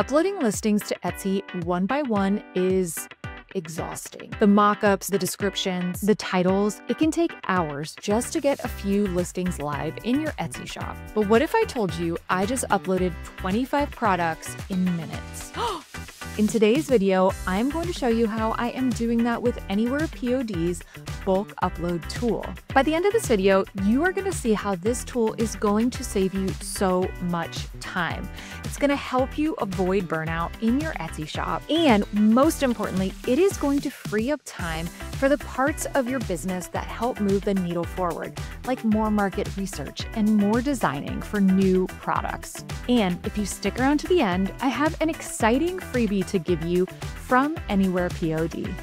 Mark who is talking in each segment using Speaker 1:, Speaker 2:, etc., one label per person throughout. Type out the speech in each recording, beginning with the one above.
Speaker 1: Uploading listings to Etsy one by one is exhausting. The mockups, the descriptions, the titles, it can take hours just to get a few listings live in your Etsy shop. But what if I told you I just uploaded 25 products in minutes? In today's video, I'm going to show you how I am doing that with Anywhere POD's bulk upload tool. By the end of this video, you are going to see how this tool is going to save you so much time. It's going to help you avoid burnout in your Etsy shop. And most importantly, it is going to free up time for the parts of your business that help move the needle forward, like more market research and more designing for new products. And if you stick around to the end, I have an exciting freebie to give you from Anywhere POD.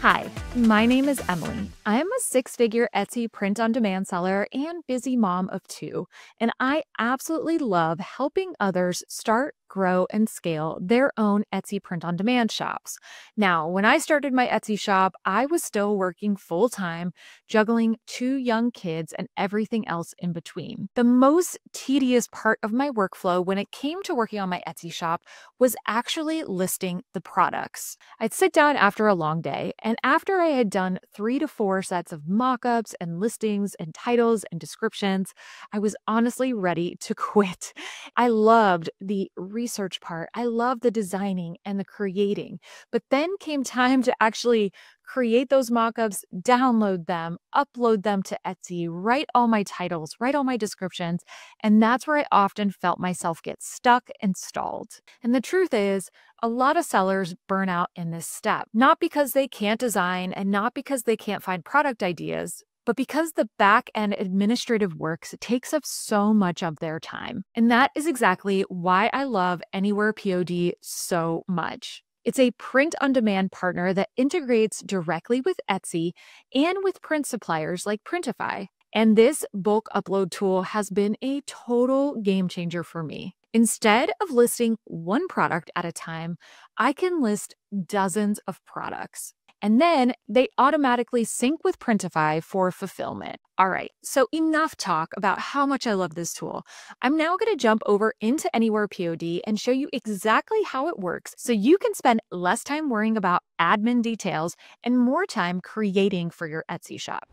Speaker 1: Hi, my name is Emily. I am a six figure Etsy print on demand seller and busy mom of two, and I absolutely love helping others start grow and scale their own Etsy print on demand shops. Now, when I started my Etsy shop, I was still working full time, juggling two young kids and everything else in between. The most tedious part of my workflow when it came to working on my Etsy shop was actually listing the products. I'd sit down after a long day, and after I had done three to four sets of mockups and listings and titles and descriptions, I was honestly ready to quit. I loved the research part. I love the designing and the creating. But then came time to actually create those mockups, download them, upload them to Etsy, write all my titles, write all my descriptions. And that's where I often felt myself get stuck and stalled. And the truth is, a lot of sellers burn out in this step, not because they can't design and not because they can't find product ideas, but because the back end administrative works takes up so much of their time. And that is exactly why I love Anywhere POD so much. It's a print on demand partner that integrates directly with Etsy and with print suppliers like Printify. And this bulk upload tool has been a total game changer for me. Instead of listing one product at a time, I can list dozens of products and then they automatically sync with Printify for fulfillment. All right, so enough talk about how much I love this tool. I'm now going to jump over into Anywhere POD and show you exactly how it works so you can spend less time worrying about admin details and more time creating for your Etsy shop.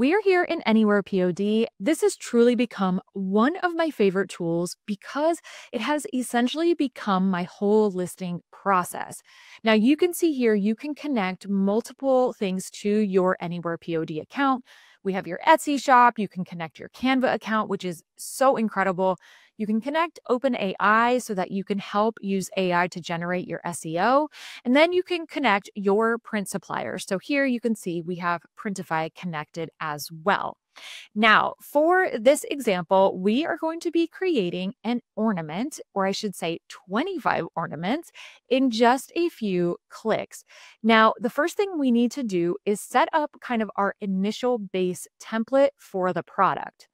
Speaker 1: We are here in Anywhere POD. This has truly become one of my favorite tools because it has essentially become my whole listing process. Now, you can see here, you can connect multiple things to your Anywhere POD account. We have your Etsy shop. You can connect your Canva account, which is so incredible. You can connect OpenAI so that you can help use AI to generate your SEO. And then you can connect your print suppliers. So here you can see we have Printify connected as well. Now, for this example, we are going to be creating an ornament, or I should say 25 ornaments, in just a few clicks. Now, the first thing we need to do is set up kind of our initial base template for the product.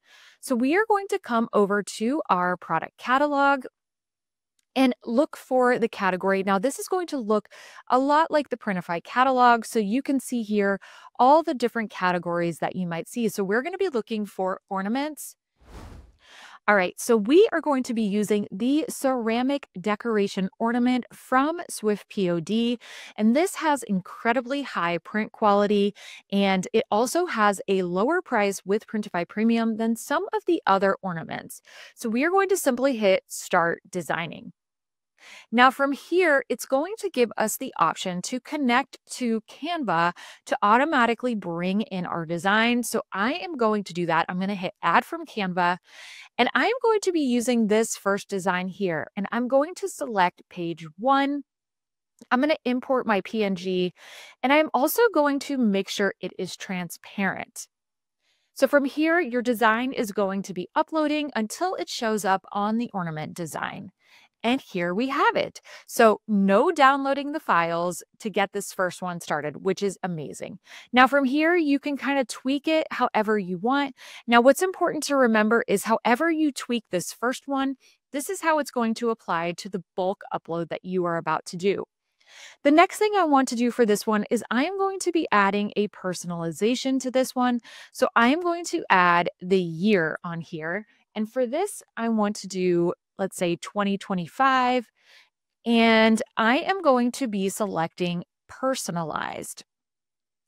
Speaker 1: So we are going to come over to our product catalog and look for the category. Now, this is going to look a lot like the Printify catalog. So you can see here all the different categories that you might see. So we're going to be looking for ornaments, all right, so we are going to be using the ceramic decoration ornament from Swift POD, and this has incredibly high print quality, and it also has a lower price with Printify Premium than some of the other ornaments. So we are going to simply hit Start Designing. Now from here, it's going to give us the option to connect to Canva to automatically bring in our design. So I am going to do that. I'm going to hit add from Canva and I'm going to be using this first design here and I'm going to select page one. I'm going to import my PNG and I'm also going to make sure it is transparent. So from here, your design is going to be uploading until it shows up on the ornament design. And here we have it. So no downloading the files to get this first one started, which is amazing. Now from here, you can kind of tweak it however you want. Now what's important to remember is however you tweak this first one, this is how it's going to apply to the bulk upload that you are about to do. The next thing I want to do for this one is I am going to be adding a personalization to this one. So I am going to add the year on here. And for this, I want to do let's say 2025. And I am going to be selecting personalized.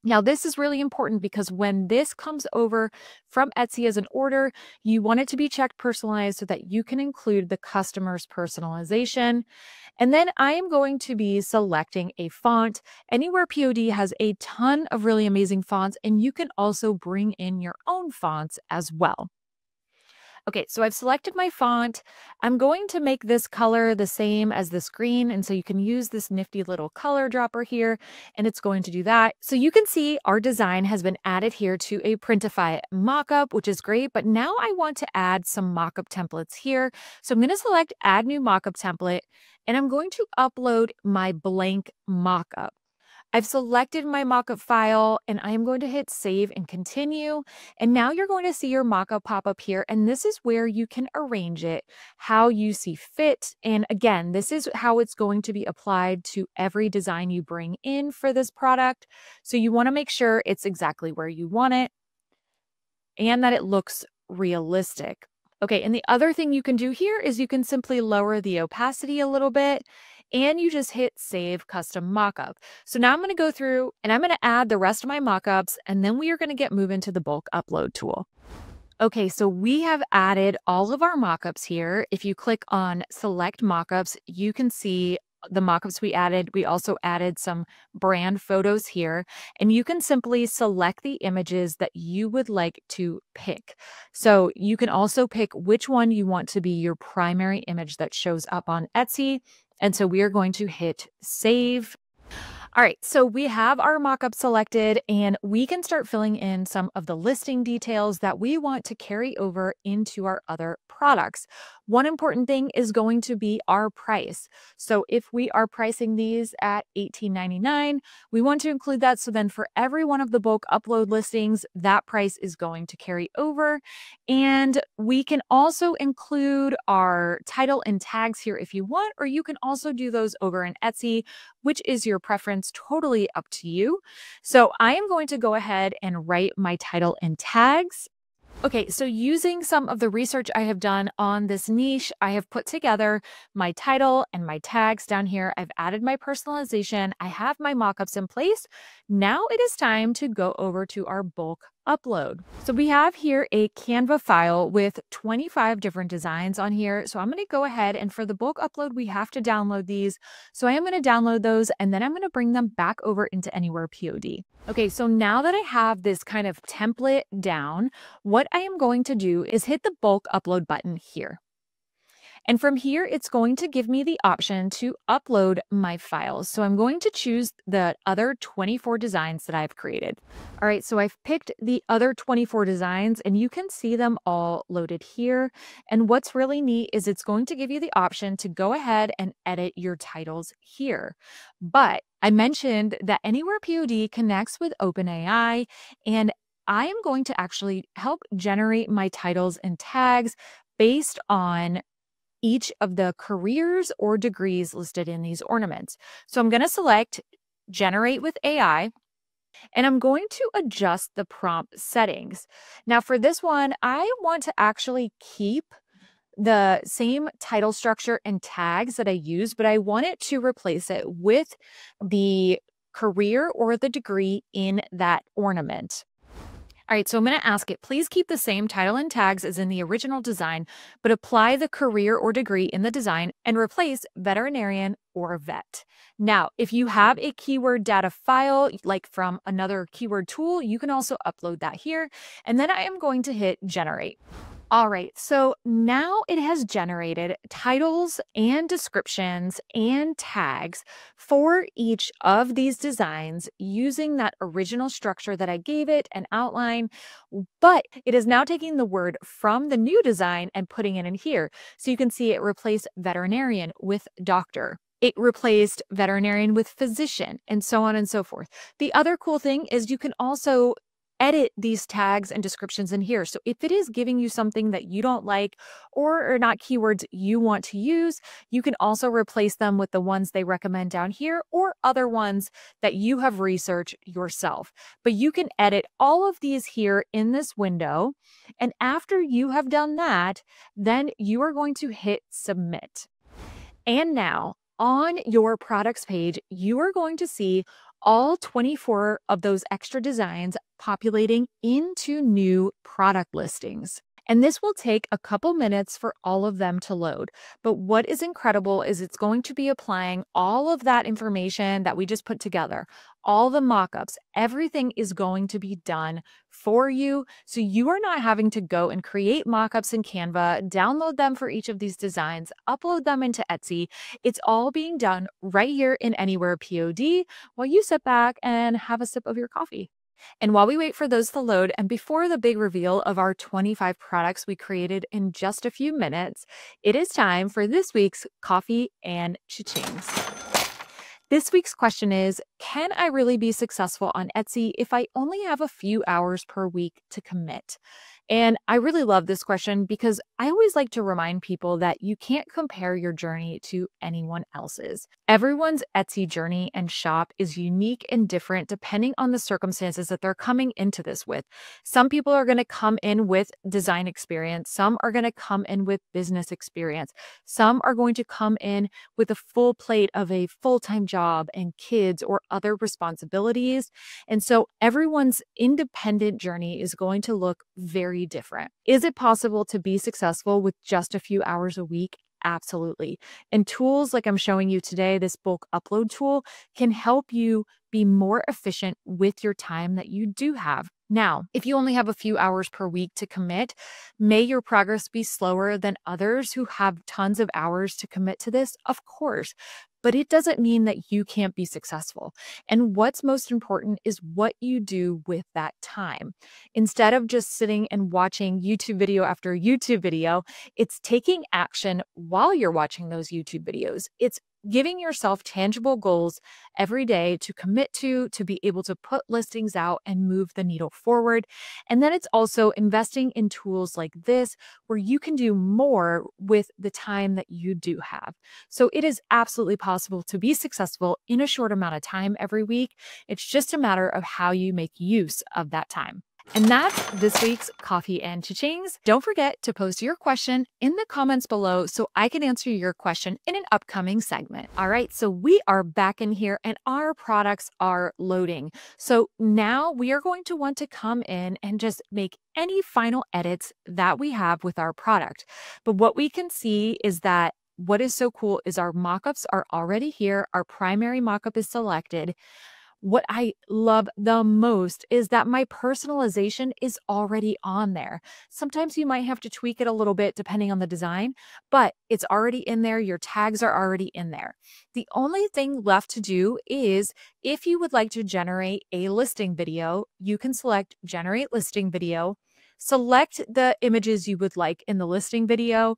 Speaker 1: Now, this is really important because when this comes over from Etsy as an order, you want it to be checked personalized so that you can include the customer's personalization. And then I am going to be selecting a font. Anywhere POD has a ton of really amazing fonts, and you can also bring in your own fonts as well. Okay, so I've selected my font. I'm going to make this color the same as the screen. And so you can use this nifty little color dropper here, and it's going to do that. So you can see our design has been added here to a Printify mockup, which is great. But now I want to add some mockup templates here. So I'm going to select Add New Mockup Template, and I'm going to upload my blank mockup. I've selected my mockup file and I am going to hit save and continue. And now you're going to see your mockup pop up here. And this is where you can arrange it how you see fit. And again, this is how it's going to be applied to every design you bring in for this product. So you want to make sure it's exactly where you want it and that it looks realistic. Okay, and the other thing you can do here is you can simply lower the opacity a little bit and you just hit save custom mockup. So now I'm going to go through and I'm going to add the rest of my mockups and then we are going to get moving to the bulk upload tool. Okay, so we have added all of our mockups here. If you click on select mockups, you can see the mockups we added. We also added some brand photos here, and you can simply select the images that you would like to pick. So you can also pick which one you want to be your primary image that shows up on Etsy. And so we are going to hit save all right, so we have our mockup selected and we can start filling in some of the listing details that we want to carry over into our other products. One important thing is going to be our price. So if we are pricing these at $18.99, we want to include that. So then for every one of the bulk upload listings, that price is going to carry over. And we can also include our title and tags here if you want, or you can also do those over in Etsy, which is your preference, totally up to you. So I am going to go ahead and write my title and tags. Okay, so using some of the research I have done on this niche, I have put together my title and my tags down here. I've added my personalization. I have my mockups in place. Now it is time to go over to our bulk upload. So we have here a Canva file with 25 different designs on here. So I'm going to go ahead and for the bulk upload, we have to download these. So I am going to download those and then I'm going to bring them back over into Anywhere POD. Okay, so now that I have this kind of template down, what I am going to do is hit the bulk upload button here. And from here, it's going to give me the option to upload my files. So I'm going to choose the other 24 designs that I've created. All right, so I've picked the other 24 designs and you can see them all loaded here. And what's really neat is it's going to give you the option to go ahead and edit your titles here. But I mentioned that Anywhere POD connects with OpenAI and I am going to actually help generate my titles and tags based on each of the careers or degrees listed in these ornaments. So I'm going to select generate with AI and I'm going to adjust the prompt settings. Now for this one, I want to actually keep the same title structure and tags that I use, but I want it to replace it with the career or the degree in that ornament. All right, so I'm going to ask it, please keep the same title and tags as in the original design, but apply the career or degree in the design and replace veterinarian or vet. Now, if you have a keyword data file, like from another keyword tool, you can also upload that here. And then I am going to hit generate. All right, so now it has generated titles and descriptions and tags for each of these designs using that original structure that I gave it and outline, but it is now taking the word from the new design and putting it in here. So you can see it replaced veterinarian with doctor. It replaced veterinarian with physician and so on and so forth. The other cool thing is you can also edit these tags and descriptions in here. So if it is giving you something that you don't like or are not keywords you want to use, you can also replace them with the ones they recommend down here or other ones that you have researched yourself. But you can edit all of these here in this window. And after you have done that, then you are going to hit submit. And now on your products page, you are going to see all 24 of those extra designs populating into new product listings. And this will take a couple minutes for all of them to load. But what is incredible is it's going to be applying all of that information that we just put together, all the mockups, everything is going to be done for you. So you are not having to go and create mockups in Canva, download them for each of these designs, upload them into Etsy. It's all being done right here in Anywhere POD while you sit back and have a sip of your coffee. And while we wait for those to load, and before the big reveal of our 25 products we created in just a few minutes, it is time for this week's coffee and cha-chings. This week's question is Can I really be successful on Etsy if I only have a few hours per week to commit? And I really love this question because I always like to remind people that you can't compare your journey to anyone else's. Everyone's Etsy journey and shop is unique and different depending on the circumstances that they're coming into this with. Some people are going to come in with design experience, some are going to come in with business experience, some are going to come in with a full plate of a full time job and kids or other responsibilities. And so everyone's independent journey is going to look very very different. Is it possible to be successful with just a few hours a week? Absolutely. And tools like I'm showing you today, this bulk upload tool, can help you be more efficient with your time that you do have. Now, if you only have a few hours per week to commit, may your progress be slower than others who have tons of hours to commit to this? Of course but it doesn't mean that you can't be successful. And what's most important is what you do with that time. Instead of just sitting and watching YouTube video after YouTube video, it's taking action while you're watching those YouTube videos. It's giving yourself tangible goals every day to commit to, to be able to put listings out and move the needle forward. And then it's also investing in tools like this where you can do more with the time that you do have. So it is absolutely possible to be successful in a short amount of time every week. It's just a matter of how you make use of that time. And that's this week's Coffee and Cha-Chings. Don't forget to post your question in the comments below so I can answer your question in an upcoming segment. All right, so we are back in here and our products are loading. So now we are going to want to come in and just make any final edits that we have with our product. But what we can see is that what is so cool is our mockups are already here. Our primary mockup is selected. What I love the most is that my personalization is already on there. Sometimes you might have to tweak it a little bit depending on the design, but it's already in there. Your tags are already in there. The only thing left to do is if you would like to generate a listing video, you can select generate listing video select the images you would like in the listing video,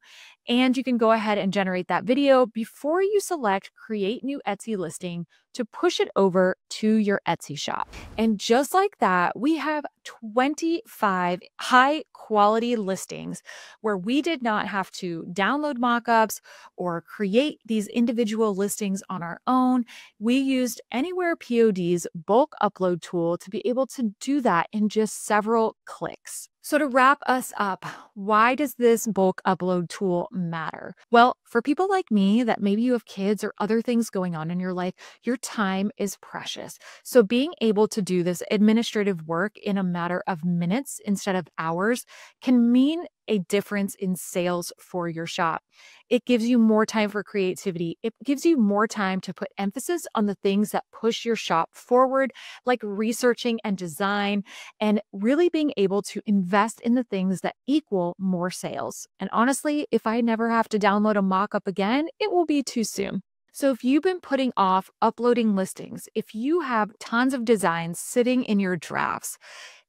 Speaker 1: and you can go ahead and generate that video before you select create new Etsy listing to push it over to your Etsy shop. And just like that, we have 25 high quality listings where we did not have to download mockups or create these individual listings on our own. We used Anywhere POD's bulk upload tool to be able to do that in just several clicks. So, to wrap us up, why does this bulk upload tool matter? Well, for people like me that maybe you have kids or other things going on in your life, your time is precious. So, being able to do this administrative work in a matter of minutes instead of hours can mean a difference in sales for your shop. It gives you more time for creativity. It gives you more time to put emphasis on the things that push your shop forward, like researching and design, and really being able to invest in the things that equal more sales. And honestly, if I never have to download a mock up again, it will be too soon. So, if you've been putting off uploading listings, if you have tons of designs sitting in your drafts,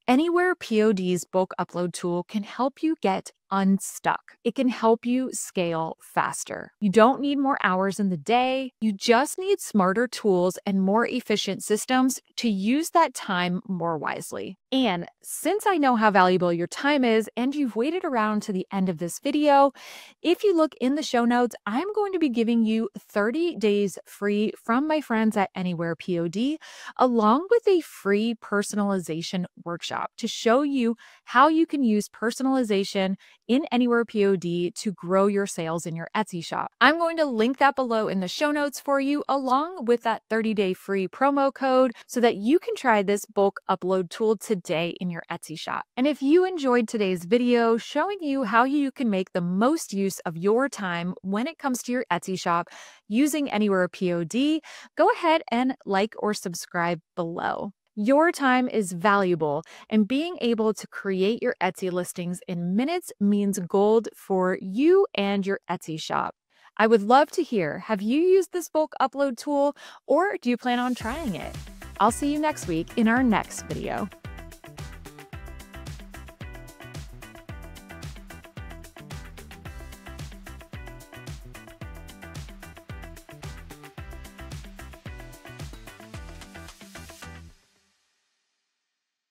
Speaker 1: Anywhere POD's bulk upload tool can help you get unstuck. It can help you scale faster. You don't need more hours in the day. You just need smarter tools and more efficient systems to use that time more wisely. And since I know how valuable your time is and you've waited around to the end of this video, if you look in the show notes, I'm going to be giving you 30 days free from my friends at Anywhere POD, along with a free personalization workshop to show you how you can use personalization in Anywhere POD to grow your sales in your Etsy shop. I'm going to link that below in the show notes for you, along with that 30 day free promo code so that you can try this bulk upload tool today in your Etsy shop. And if you enjoyed today's video showing you how you can make the most use of your time when it comes to your Etsy shop using Anywhere POD, go ahead and like or subscribe below. Your time is valuable, and being able to create your Etsy listings in minutes means gold for you and your Etsy shop. I would love to hear have you used this bulk upload tool or do you plan on trying it? I'll see you next week in our next video.